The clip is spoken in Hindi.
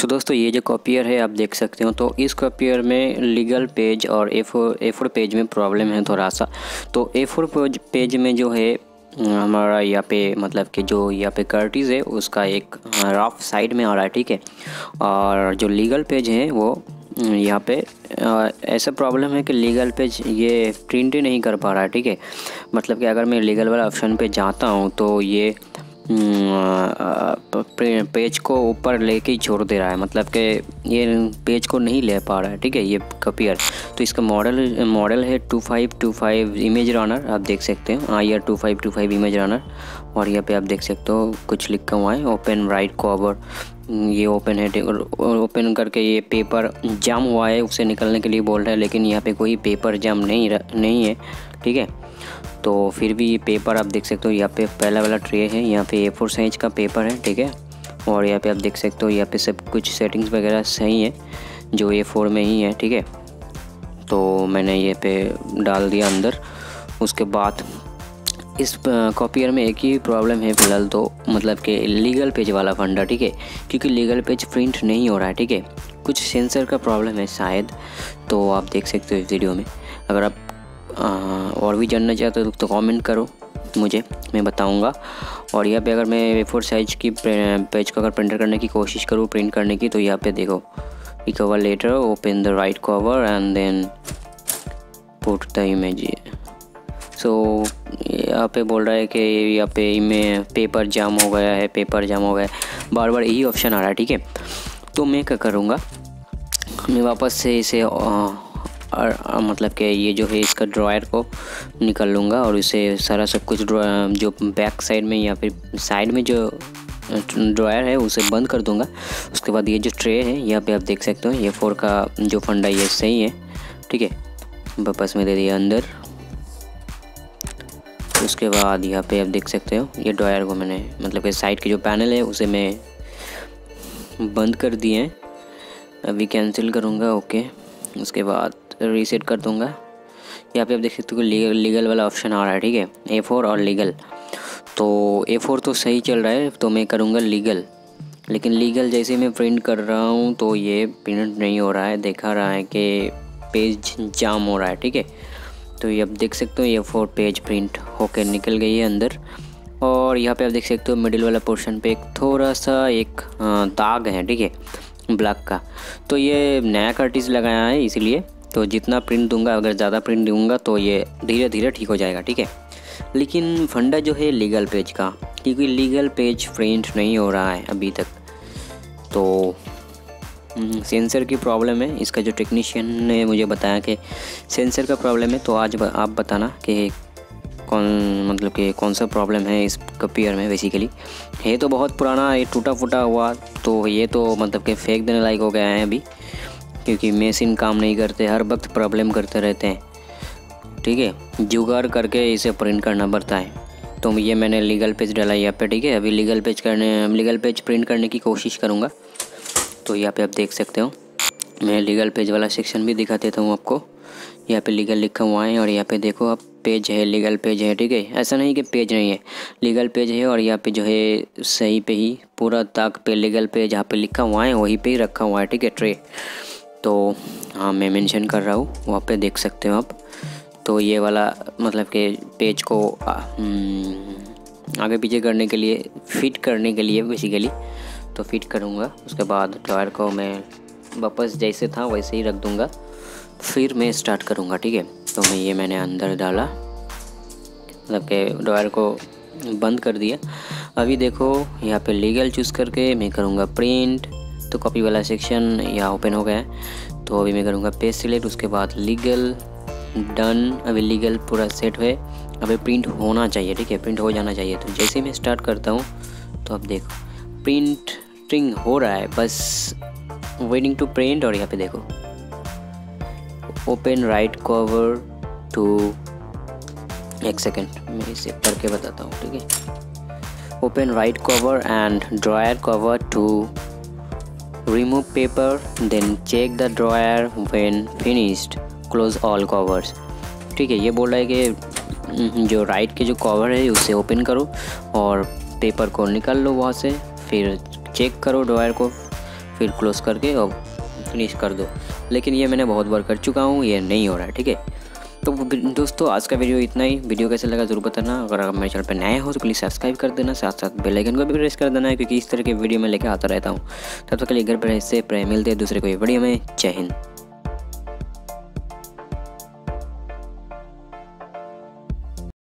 सो so, दोस्तों ये जो कॉपियर है आप देख सकते हो। तो इस कॉपियर में लीगल पेज और ए फोर पेज में प्रॉब्लम है थोड़ा सा तो ए फोर पेज में जो है हमारा यहाँ पे मतलब कि जो यहाँ पे कर्टिस है उसका एक रफ साइड में आ रहा है ठीक है? और जो लीगल पेज है वो यहाँ पे ऐसा प्रॉब्लम है कि लीगल पेज ये प्रिंट ही नहीं कर पा रहा है ठीक है? मतलब कि अगर मैं लीगल वाला ऑप्शन पे जाता हूँ तो ये पेज को ऊपर लेके ही छोड़ दे रहा है। मतलब कि ये पेज को नहीं ले पा रहा है, ठीक है? ये कपियर तो इसका मॉडल मॉडल है two five two five image runner आप देख सकते हैं। I R two five two five image runner और यहाँ पे आप देख सकते हो, कुछ लिखा हुआ है ओपन राइट कवर ये ओपन है ओपन करके ये पेपर जाम हुआ है, उसे निकलने के लिए बोल रहा है, लेकिन यहाँ पे कोई पेपर जाम नहीं नहीं है, ठीक है? तो फिर भी ये पेपर आप देख सकते हो, यहाँ पे पहला वाला ट्रे है, यहाँ पे ए फोर साइज़ का पेपर है, ठीक है? और यहाँ पे आप देख सकते हो, यहाँ पे सब कुछ सेटिंग्स वगैरह सही है, जो ए फोर में ही है, ठीक है? तो मैंने ये पे डाल दिया अंदर। उसके बाद इस कॉपियर में एक ही प्रॉब्लम है फ़िलहाल तो मतलब कि लीगल पेज वाला फंडा, ठीक है? क्योंकि लीगल पेज प्रिंट नहीं हो रहा है, ठीक है? कुछ सेंसर का प्रॉब्लम है शायद तो आप देख सकते हो इस वीडियो में। अगर आप और भी जानना चाहते हो तो कमेंट करो मुझे, मैं बताऊँगा। और यहाँ पे अगर मैं ए फोर साइज़ की पेज को अगर प्रिंटर करने की कोशिश करूँ प्रिंट करने की तो यहाँ पे देखो recover letter open the right cover and then put the image so यहाँ पे बोल रहा है कि यहाँ पे इमेज पेपर जाम हो गया है पेपर जाम हो गया है। बार बार यही ऑप्शन आ रहा है, ठीक है? तो मैं क्या करूँगा? मैं वापस से इसे और मतलब कि ये जो है इसका ड्रायर को निकल लूँगा और इसे सारा सब कुछ जो बैक साइड में या फिर साइड में जो ड्रायर है उसे बंद कर दूँगा। उसके बाद ये जो ट्रे है, यहाँ पे आप देख सकते हो, ये फोर का जो फंडा ये सही है। ठीक है? वापस में दे दिया अंदर। उसके बाद यहाँ पे आप देख सकते हो, ये ड्रायर को मैंने मतलब कि साइड के जो पैनल है, उसे मैं बंद कर दिए हैं। अभी कैंसिल करूँगा ओके उसके बाद रीसेट कर दूँगा। यहाँ पे आप देख सकते हो लीगल लीगल वाला ऑप्शन आ रहा है, ठीक है? ए फोर और लीगल तो ए फोर तो सही चल रहा है तो मैं करूँगा लीगल लेकिन लीगल जैसे मैं प्रिंट कर रहा हूँ तो ये प्रिंट नहीं हो रहा है। देखा रहा है कि पेज जाम हो रहा है, ठीक है? तो ये आप देख सकते हो ये फोर पेज प्रिंट होकर निकल गई है अंदर। और यहाँ पे आप देख सकते हो मिडिल वाला पोर्शन पे एक थोड़ा सा एक दाग है, ठीक है? ब्लैक का। तो ये नया कर्टिस लगाया है, इसीलिए तो जितना प्रिंट दूँगा अगर ज़्यादा प्रिंट दूँगा तो ये धीरे धीरे ठीक हो जाएगा ठीक है? लेकिन फंडा जो है लीगल पेज का क्योंकि लीगल पेज प्रिंट नहीं हो रहा है अभी तक तो सेंसर हम्म, की प्रॉब्लम है। इसका जो टेक्नीशियन ने मुझे बताया कि सेंसर का प्रॉब्लम है तो आज आप बताना कि कौन मतलब कि कौन सा प्रॉब्लम है इस कपियर में बेसिकली ये तो बहुत पुराना ये टूटा फूटा हुआ तो ये तो मतलब कि फेंक देने लायक हो गया है अभी। क्योंकि मशीन काम नहीं करते, हर वक्त प्रॉब्लम करते रहते हैं। ठीक है? जुगाड़ करके इसे प्रिंट करना पड़ता है। तो ये मैंने लीगल पेज डाला यहाँ पे, ठीक है? अभी लीगल पेज करने लीगल पेज प्रिंट करने की कोशिश करूँगा। तो यहाँ पे आप देख सकते हो, मैं लीगल पेज वाला सेक्शन भी दिखा देता हूँ आपको। यहाँ पे लीगल लिखा हुआ है और यहाँ पे देखो आप पेज है लीगल पेज है, ठीक है? ऐसा नहीं कि पेज नहीं है। लीगल पेज है और यहाँ पे जो है, सही पे ही, पूरा ताक पे लीगल पेज यहाँ पे लिखा हुआ है, वहीं पे ही रखा हुआ है, ठीक है ट्रे तो हाँ मैं मेंशन कर रहा हूँ वहाँ पे देख सकते हो आप। तो ये वाला मतलब कि पेज को हम्म, आगे पीछे करने के लिए फिट करने के लिए बेसिकली तो फिट करूँगा। उसके बाद ड्रायर को मैं वापस जैसे था वैसे ही रख दूँगा। फिर मैं स्टार्ट करूँगा ठीक है? तो मैं ये मैंने अंदर डाला। मतलब के ड्रायर को बंद कर दिया। अभी देखो यहाँ पे लीगल चूज़ करके मैं करूँगा प्रिंट तो कॉपी वाला सेक्शन यहाँ ओपन हो गया है। तो अभी मैं करूँगा पेज सिलेक्ट उसके बाद लीगल डन अभी लीगल पूरा सेट है अभी प्रिंट होना चाहिए, ठीक है? प्रिंट हो जाना चाहिए। तो जैसे मैं स्टार्ट करता हूँ तो अब देखो प्रिंटिंग हो रहा है, बस वेटिंग टू प्रिंट और यहाँ पे देखो। ओपन राइट कवर टू एक सेकेंड मैं इसे पढ़ के बताता हूँ, ठीक है? Open right cover and dryer cover to remove paper, then check the drawer when finished. Close all covers. ठीक है, ये बोल रहा है कि जो राइट के जो कवर है, उसे ओपन करो और पेपर को निकाल लो वहाँ से, फिर चेक करो ड्रायर को, फिर क्लोज़ करके और फिनिश कर दो। लेकिन ये मैंने बहुत बार कर चुका हूँ, ये नहीं हो रहा है, ठीक है? तो दोस्तों, आज का वीडियो इतना ही। वीडियो कैसे लगा ज़रूर बताना। अगर आप मेरे चैनल पर नए हो तो प्लीज़ सब्सक्राइब कर देना। साथ साथ बेल आइकन को भी प्रेस कर देना है क्योंकि इस तरह के वीडियो मैं लेकर आता रहता हूँ। तब तक के लिए घर पर ऐसे प्रेम मिलते हैं दूसरे ये वीडियो में। जय हिंद।